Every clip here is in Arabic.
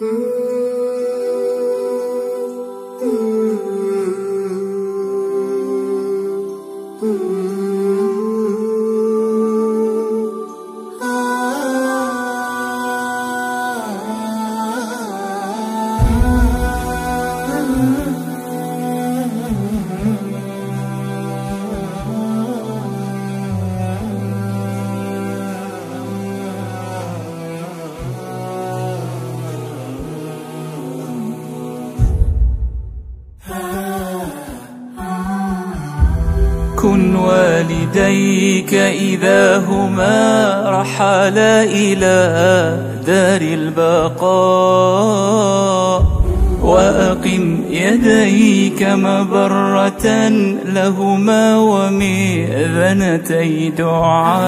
Mm-hmm. كن والديك إذا هما رحلا إلى دار البقاء. وأقم يديك مبرة لهما ومئذنتي دعاء.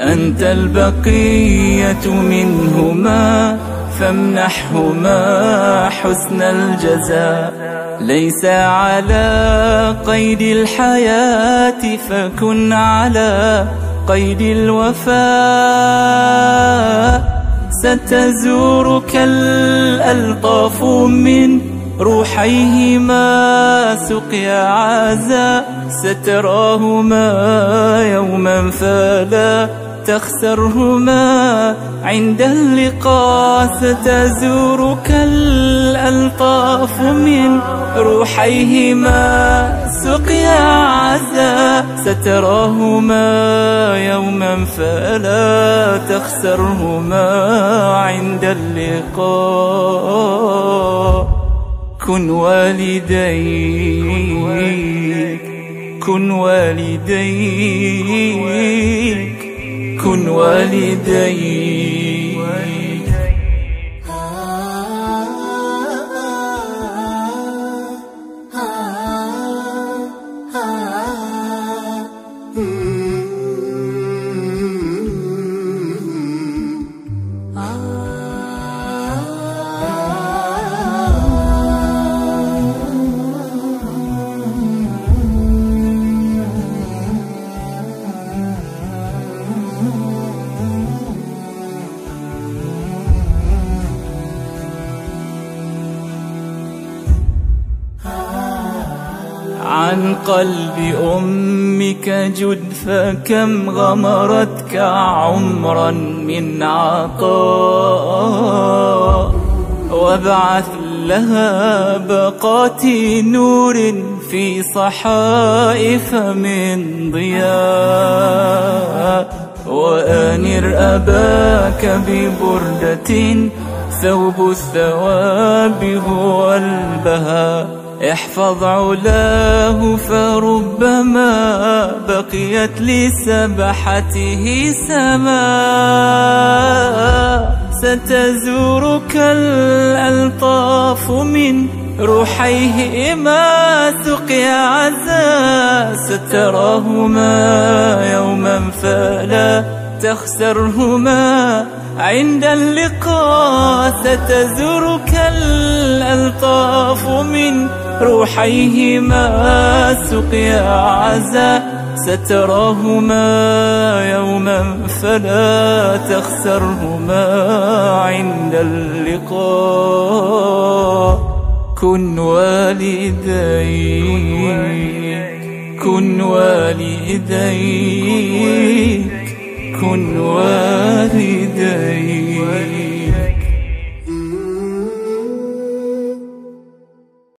أنت البقية منهما فامنحهما حسن الجزاء. ليس على قيد الحياة فكن على قيد الوفاء. ستزورك الألطاف من روحيهما سقيا عزا ستراهما يوما فلا تخسرهما عند اللقاء ستزورك الألطاف من روحيهما سقيا عزا ستراهما يوما فلا تخسرهما عند اللقاء كن والديك كن والديك كن والديك عن قلب أمك جد فكم غمرتك عمرا من عطاء. وابعث لها بقات نور في صحائف من ضياء. وآنر أباك ببردة ثوب الثواب هو البهاء. احفظ علاه فربما بقيت لسبحته سماء ستزورك الألطاف من روحيهما سقيا عزا ستراهما يوما فلا تخسرهما عند اللقاء ستزورك الألطاف روحيهما سقيا عزا ستراهما يوما فلا تخسرهما عند اللقاء. كن والديك كن والديك كن والديك.